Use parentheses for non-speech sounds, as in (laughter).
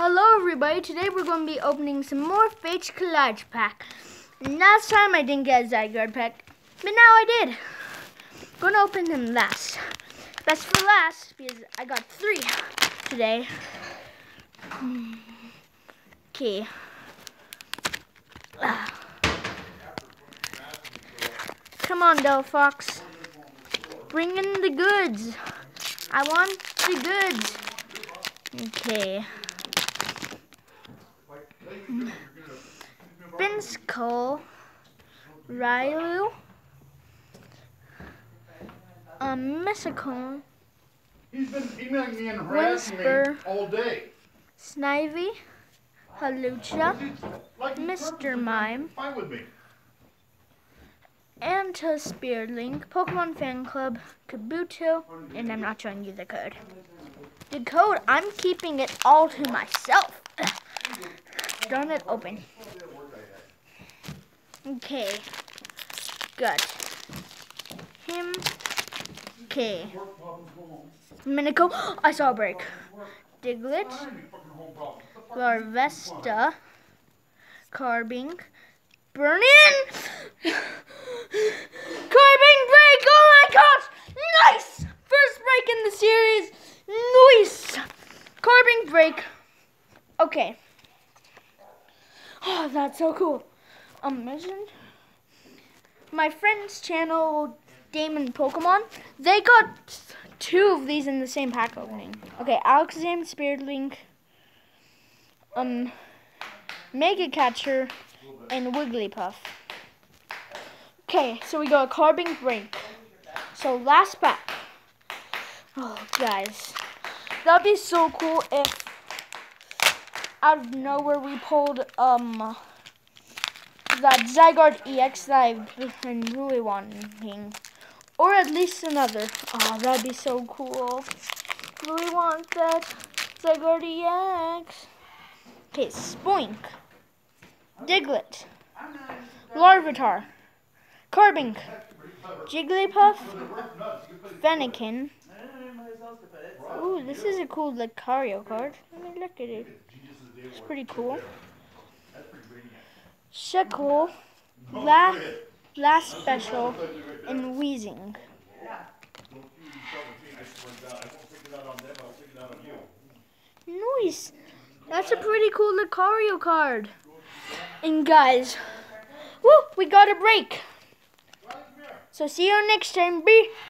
Hello everybody, today we're going to be opening some more Fates Collide Pack. Last time I didn't get a Zygarde pack, but now I did. going to open them last. Best for last, because I got three today. Okay. Come on, Delphox. Bring in the goods. I want the goods. Okay. Binsko, Riolu, um, He's been emailing me and harassing Whisper. me all day. Snivy, Hawlucha, Like Mr. Mime. Fine with me. Anta Spirit Link, Pokemon Fan Club, Kabuto, and I'm not showing you the code. The code, I'm keeping it all to myself. Darn it, open. Okay. Good. Him. Okay. Minico. (gasps) I saw a break. Diglett. Larvesta. Carbink. Burn in! (gasps) Carbink break! Oh my gosh! Nice! First break in the series. Nice! Carbink break. Okay. That's so cool. Imagine my friend's channel, Damon Pokemon. They got two of these in the same pack opening. Okay, Alakazam, Spirit Link, um, Mega Catcher, and Wigglytuff. Okay, so we got a Carbink Break. So last pack. Oh, guys, that'd be so cool if out of nowhere we pulled um that Zygarde EX that I've been really wanting. Or at least another. Oh, that'd be so cool. Really want that Zygarde EX. Okay, Spoink. Diglett. Larvitar. Carbink. Jigglypuff. Fennekin. Ooh, this is a cool Lucario card. Let me look at it. It's pretty cool. Sheckle, last, last special, and Wheezing. Nice. That's a pretty cool Lucario card. And guys, woo, we got a break. So see you next time. Be